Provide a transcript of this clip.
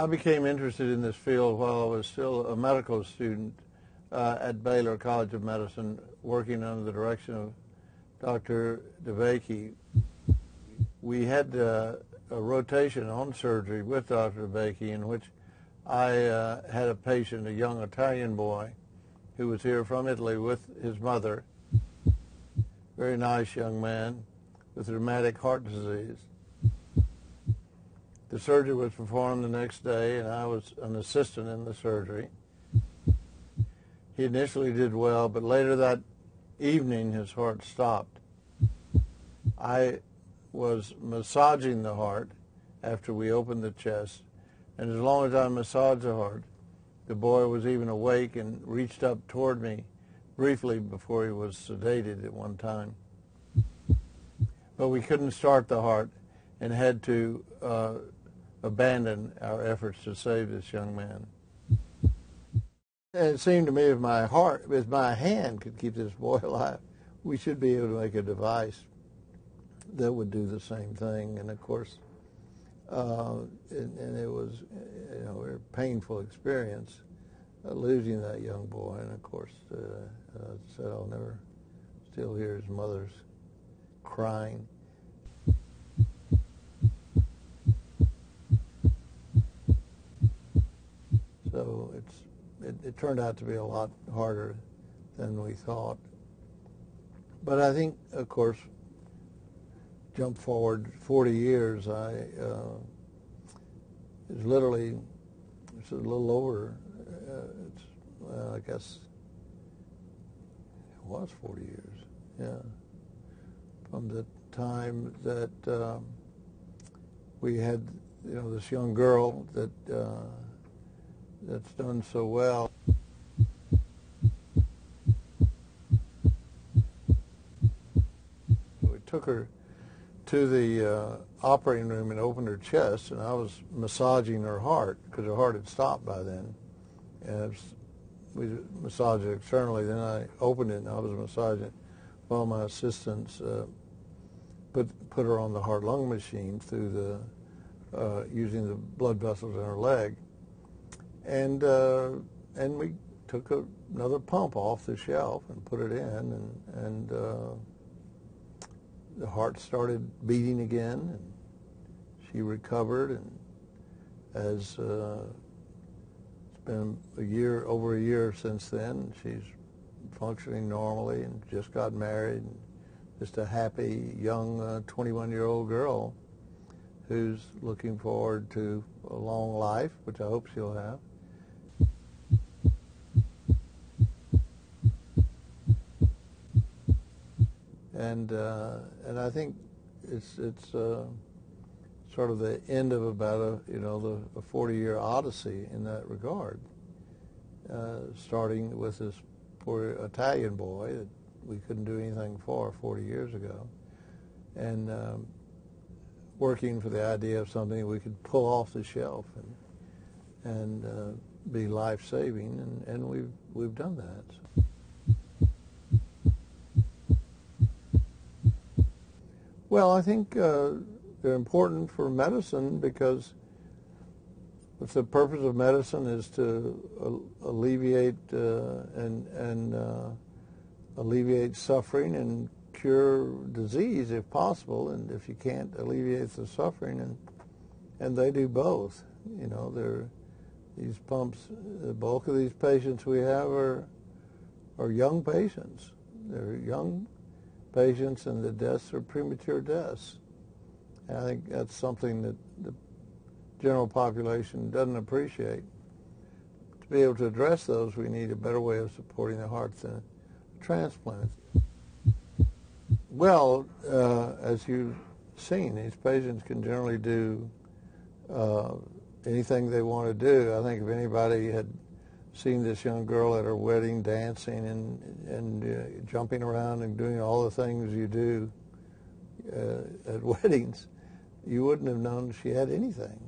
I became interested in this field while I was still a medical student uh, at Baylor College of Medicine, working under the direction of Dr. DeBakey. We had uh, a rotation on surgery with Dr. DeBakey in which I uh, had a patient, a young Italian boy, who was here from Italy with his mother. Very nice young man with rheumatic heart disease. The surgery was performed the next day, and I was an assistant in the surgery. He initially did well, but later that evening his heart stopped. I was massaging the heart after we opened the chest, and as long as I massaged the heart, the boy was even awake and reached up toward me briefly before he was sedated at one time. But we couldn't start the heart and had to uh, abandon our efforts to save this young man. And it seemed to me if my heart, if my hand could keep this boy alive, we should be able to make a device that would do the same thing. And of course, uh, and, and, it was, you know, a painful experience uh, losing that young boy. And of course, uh, I said I'll never still hear his mother's crying. So it's it, it, turned out to be a lot harder than we thought. But I think, of course, jump forward 40 years, I uh, it's literally it's a little over. Uh, it's I guess it was 40 years. Yeah, from the time that um, we had you know this young girl that. Uh, that's done so well. So we took her to the uh, operating room and opened her chest, and I was massaging her heart because her heart had stopped by then. And was, we massaged it externally. Then I opened it and I was massaging it while my assistants uh, put put her on the heart lung machine through the uh, using the blood vessels in her leg and uh, and we took a, another pump off the shelf and put it in, and and uh, the heart started beating again, and she recovered, and as uh, it's been a year over a year since then, she's functioning normally and just got married, and just a happy young 21 uh, year old girl who's looking forward to a long life, which I hope she'll have. And uh, and I think it's it's uh, sort of the end of about a you know the a 40 year odyssey in that regard, uh, starting with this poor Italian boy that we couldn't do anything for 40 years ago, and um, working for the idea of something we could pull off the shelf and and uh, be life saving, and, and we've we've done that. Well, I think uh, they're important for medicine because if the purpose of medicine is to alleviate uh, and and uh, alleviate suffering and cure disease if possible, and if you can't alleviate the suffering, and and they do both. You know, they're these pumps. The bulk of these patients we have are are young patients. They're young patients and the deaths are premature deaths. And I think that's something that the general population doesn't appreciate. To be able to address those, we need a better way of supporting the heart than a transplant. Well, uh, as you've seen, these patients can generally do uh, anything they want to do. I think if anybody had seeing this young girl at her wedding dancing and and uh, jumping around and doing all the things you do uh, at weddings, you wouldn't have known she had anything.